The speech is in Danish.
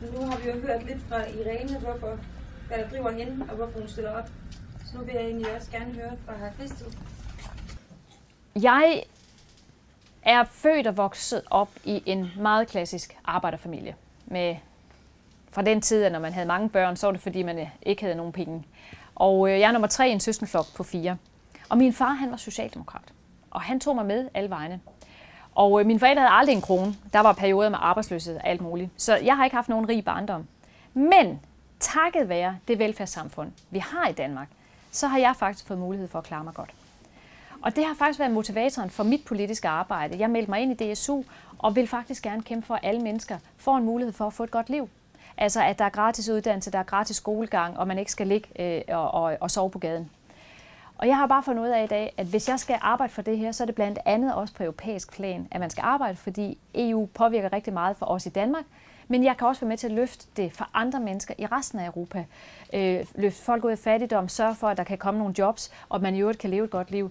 nu har vi jo hørt lidt fra Irene, hvorfor, hvad der driver hende, og hvorfor hun stiller op. Så nu vil jeg egentlig også gerne høre fra Christel. Jeg er født og vokset op i en meget klassisk arbejderfamilie. Med, fra den tid, at når man havde mange børn, så var det fordi, man øh, ikke havde nogen penge. Og øh, jeg er nummer tre i en søskenflok på fire. Og min far, han var socialdemokrat. Og han tog mig med alle vegne. Og øh, mine forældre havde aldrig en krone. Der var perioder med arbejdsløshed og alt muligt. Så jeg har ikke haft nogen rig barndom. Men takket være det velfærdssamfund, vi har i Danmark, så har jeg faktisk fået mulighed for at klare mig godt. Og det har faktisk været motivatoren for mit politiske arbejde. Jeg meldte mig ind i DSU og vil faktisk gerne kæmpe for, at alle mennesker får en mulighed for at få et godt liv. Altså at der er gratis uddannelse, der er gratis skolegang, og man ikke skal ligge øh, og, og, og sove på gaden. Og jeg har bare fundet ud af i dag, at hvis jeg skal arbejde for det her, så er det blandt andet også på europæisk plan, at man skal arbejde, fordi EU påvirker rigtig meget for os i Danmark, men jeg kan også være med til at løfte det for andre mennesker i resten af Europa. Øh, løfte folk ud af fattigdom, sørge for, at der kan komme nogle jobs, og at man i øvrigt kan leve et godt liv.